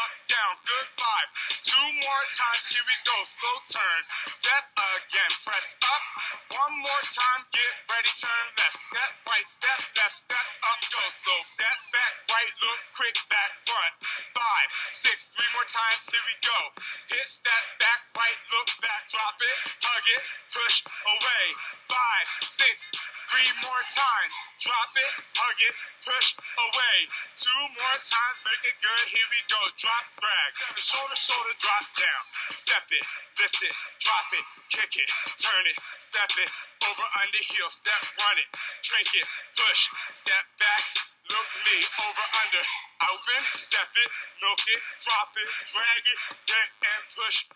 up, down, good five. Two more times, here we go, slow turn. Step again, press up. One more time, get ready, turn left. Step right, step left, step up, go. Slow. Step back, right, look quick, back, front. Five, six, three more times, here we go. Hit, step back, right, look back, drop it, hug it, push away. Five, six, three more times. Drop it, hug it, push away. Two more times, make it good. Here we go. Drop, drag. Shoulder, shoulder, drop down. Step it, lift it, drop it, kick it, turn it, step it. Over, under, heel, step, run it, drink it, push, step back, over, under, open, step it, milk it, drop it, drag it, get and push.